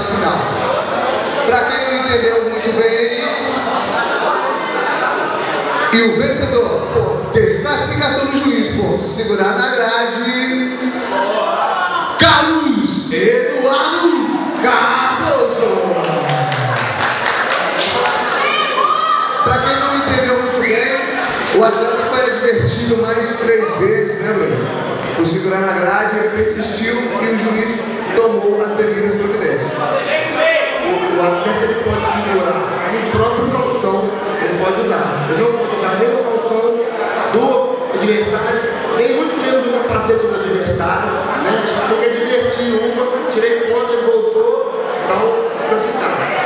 final. Para quem não entendeu muito bem, e o vencedor por desclassificação do juiz por segurar na grade, Carlos Eduardo Cardoso. Para quem não entendeu muito bem, o atleta foi advertido mais de três vezes, né, Bruno? Por segurar na grade, ele persistiu e o juiz tomou que, é que ele pode segurar no próprio calção, ele pode usar. Ele não pode usar nem o calção do adversário, nem muito menos o capacete do adversário. Né? A gente tem que divertir uma, tirei ponto e voltou, então desclassificado.